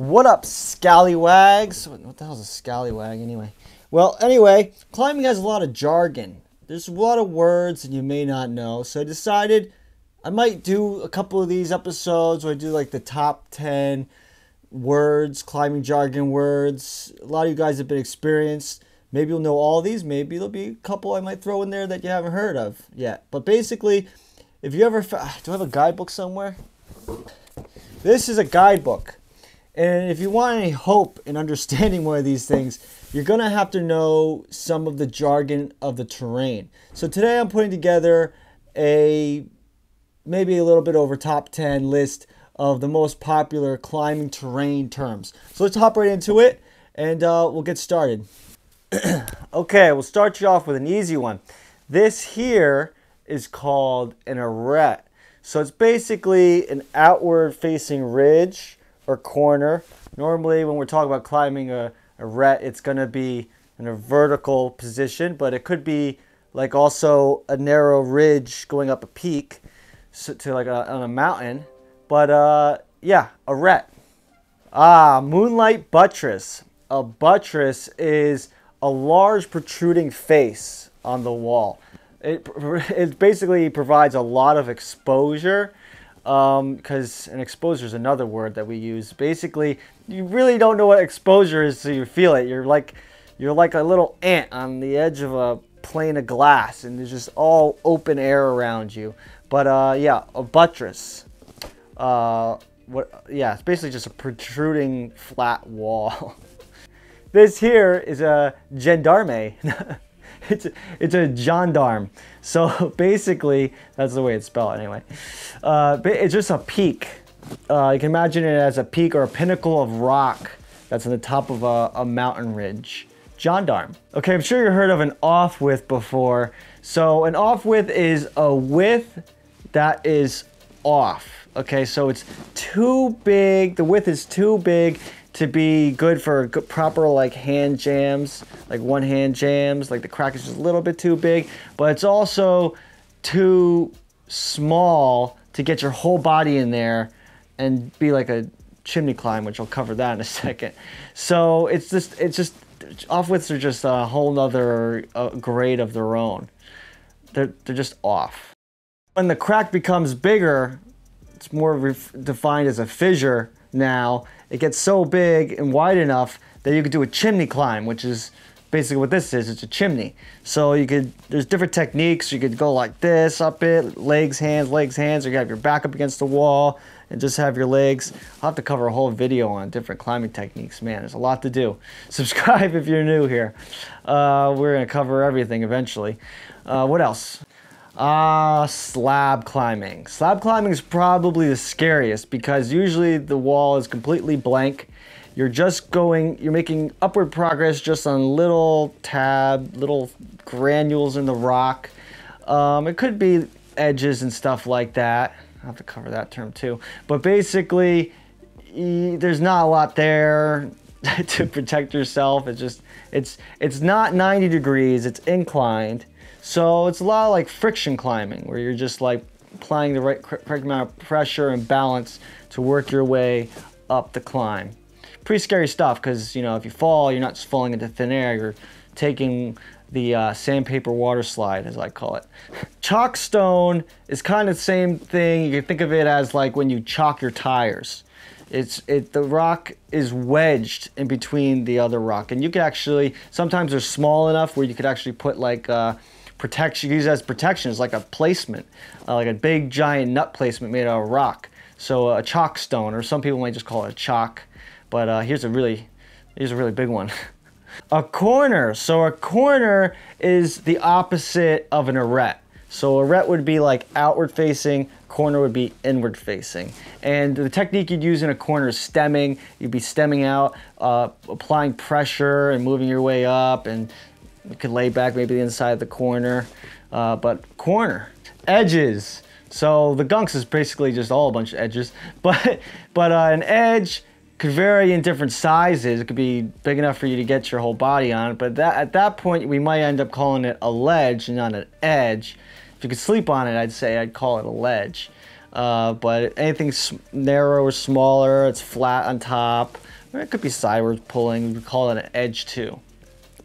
What up, scallywags? What the hell's a scallywag anyway? Well, anyway, climbing has a lot of jargon. There's a lot of words that you may not know. So I decided I might do a couple of these episodes where I do like the top 10 words, climbing jargon words. A lot of you guys have been experienced. Maybe you'll know all these. Maybe there'll be a couple I might throw in there that you haven't heard of yet. But basically, if you ever. Do I have a guidebook somewhere? This is a guidebook. And if you want any hope in understanding one of these things, you're going to have to know some of the jargon of the terrain. So today I'm putting together a maybe a little bit over top 10 list of the most popular climbing terrain terms. So let's hop right into it and uh, we'll get started. okay, we'll start you off with an easy one. This here is called an arête. So it's basically an outward facing ridge or corner. Normally when we're talking about climbing a, arête, it's going to be in a vertical position, but it could be like also a narrow ridge going up a peak so, to like a, on a mountain. But uh, yeah, arête. Ah, moonlight buttress. A buttress is a large protruding face on the wall. It, it basically provides a lot of exposure because um, an exposure is another word that we use. Basically, you really don't know what exposure is so you feel it. You're like you're like a little ant on the edge of a plane of glass and there's just all open air around you. But uh, yeah, a buttress. Uh, what? Yeah, it's basically just a protruding flat wall. this here is a gendarme. it's a, it's a gendarme. So basically, that's the way it's spelled anyway. Uh, it's just a peak. Uh, you can imagine it as a peak or a pinnacle of rock that's on the top of a, a mountain ridge. Gendarme. Okay, I'm sure you heard of an off width before. So an off width is a width that is off. Okay, so it's too big, the width is too big to be good for good, proper like hand jams, like one hand jams. Like the crack is just a little bit too big, but it's also too small to get your whole body in there and be like a chimney climb, which I'll cover that in a second. So it's just it's just off widths are just a whole nother uh, grade of their own. They're they're just off. When the crack becomes bigger, it's more defined as a fissure now. It gets so big and wide enough that you could do a chimney climb, which is basically what this is. It's a chimney. So you could, there's different techniques. You could go like this, up it, legs, hands, legs, hands, or you have your back up against the wall and just have your legs. I'll have to cover a whole video on different climbing techniques. Man, there's a lot to do. Subscribe if you're new here. Uh, we're gonna cover everything eventually. Uh, what else? Ah, uh, slab climbing. Slab climbing is probably the scariest because usually the wall is completely blank. You're just going, you're making upward progress just on little tab, little granules in the rock. Um, it could be edges and stuff like that. I have to cover that term too. But basically, there's not a lot there to protect yourself. It's just, it's, it's not 90 degrees, it's inclined. So it's a lot of like friction climbing where you're just like applying the right correct amount of pressure and balance to work your way up the climb. Pretty scary stuff because you know if you fall, you're not just falling into thin air. You're taking the uh, sandpaper water slide, as I call it. Chockstone is kind of the same thing. You can think of it as like when you chock your tires. It's it the rock is wedged in between the other rock, and you can actually sometimes they're small enough where you could actually put like. Uh, protection, use as protection. It's like a placement, uh, like a big giant nut placement made out of rock. So uh, a chockstone, or some people might just call it a chalk. But uh, here's a really, here's a really big one. a corner. So a corner is the opposite of an arête. So a arête would be like outward facing, corner would be inward facing. And the technique you'd use in a corner is stemming. You'd be stemming out, uh, applying pressure and moving your way up and could lay back maybe the inside of the corner, uh, but corner. Edges. So the gunks is basically just all a bunch of edges, but, but uh, an edge could vary in different sizes. It could be big enough for you to get your whole body on, but that, at that point we might end up calling it a ledge and not an edge. If you could sleep on it, I'd say I'd call it a ledge. Uh, but anything narrow or smaller, it's flat on top. Or it could be sideways pulling. We call it an edge too.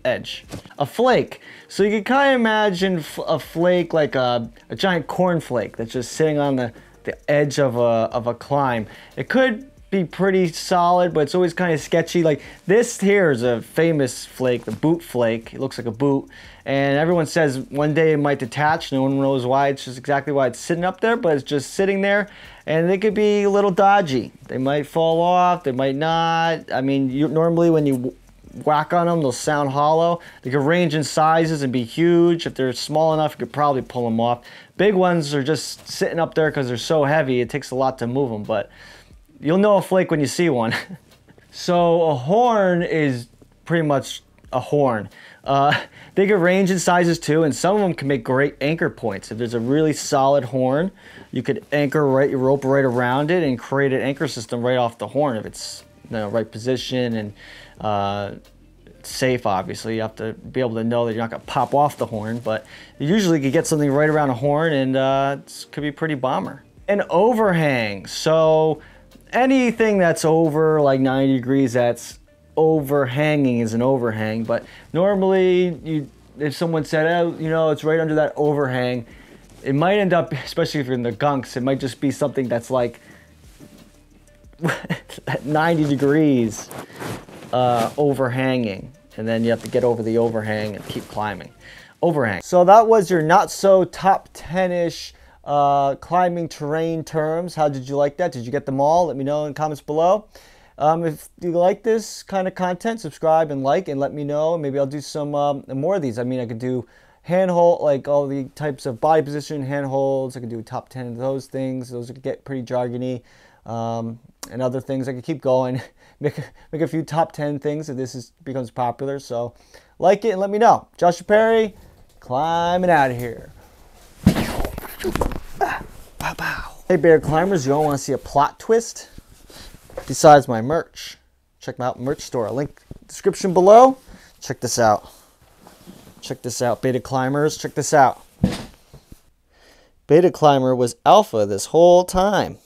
Edge. A flake. So you can kind of imagine a flake like a, a giant cornflake that's just sitting on the, the edge of a, of a climb. It could be pretty solid, but it's always kind of sketchy. Like this here is a famous flake, the boot flake. It looks like a boot. And everyone says one day it might detach. No one knows why. It's just exactly why it's sitting up there, but it's just sitting there. And they could be a little dodgy. They might fall off. They might not. I mean, you, normally when you whack on them, they'll sound hollow. They can range in sizes and be huge. If they're small enough, you could probably pull them off. Big ones are just sitting up there because they're so heavy. It takes a lot to move them, but You'll know a flake when you see one. so a horn is pretty much a horn. Uh, they can range in sizes too, and some of them can make great anchor points. If there's a really solid horn, you could anchor right your rope right around it and create an anchor system right off the horn if it's you know, right position and uh, safe. Obviously, you have to be able to know that you're not gonna pop off the horn, but you usually you could get something right around a horn, and uh, it could be pretty bomber. An overhang. So anything that's over like 90 degrees that's overhanging is an overhang but normally you if someone said oh you know it's right under that overhang it might end up especially if you're in the gunks it might just be something that's like 90 degrees uh, overhanging and then you have to get over the overhang and keep climbing overhang so that was your not so top 10ish uh, climbing terrain terms. How did you like that? Did you get them all? Let me know in the comments below. Um, if you like this kind of content, subscribe and like and let me know. Maybe I'll do some um, more of these. I mean, I could do handhold, like all the types of body position handholds. I could do top 10 of those things. Those could get pretty jargony. Um, and other things. I could keep going, make, make a few top 10 things if this is, becomes popular. So like it and let me know. Joshua Perry, climbing out of here. Hey beta climbers, you all want to see a plot twist? Besides my merch, check my out merch store. Link description below. Check this out. Check this out, beta climbers. Check this out. Beta climber was alpha this whole time.